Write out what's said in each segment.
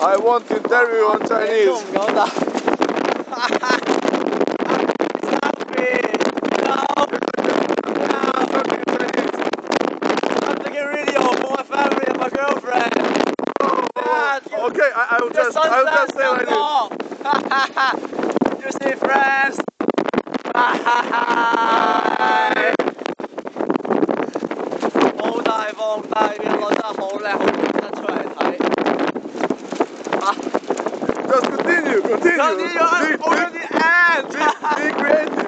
I want to interview you on Chinese. Stop it! No! No! I'm making radio for my family and my girlfriend. Dad, oh, okay, I, I will just, I will just stay like this. you see, friends. Bye. 好大放大嘅，攞真係好靚，好值得出嚟睇。Just continue, continue. Continue, be, be, be creative.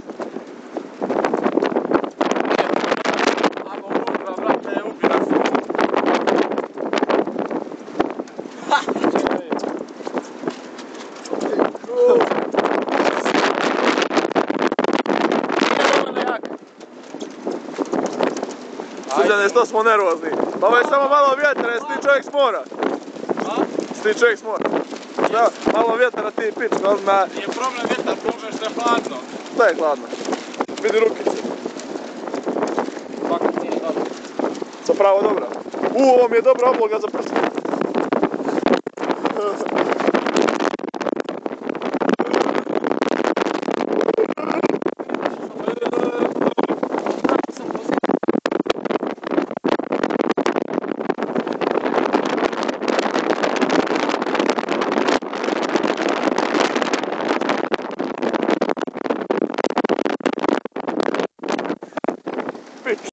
Sviđane, što smo nervozni. Pa ovo je samo malo vjetra, sti čovjek s mora. Sti čovjek s mora. malo vjetra ti pič, odmah. Nije problem vjetar, problem što je hladno. Šta je hladno? Vidi rukice. Svaka ti dobro. Sa pravo dobra. U, ovo mi je dobra obloga za prst. secret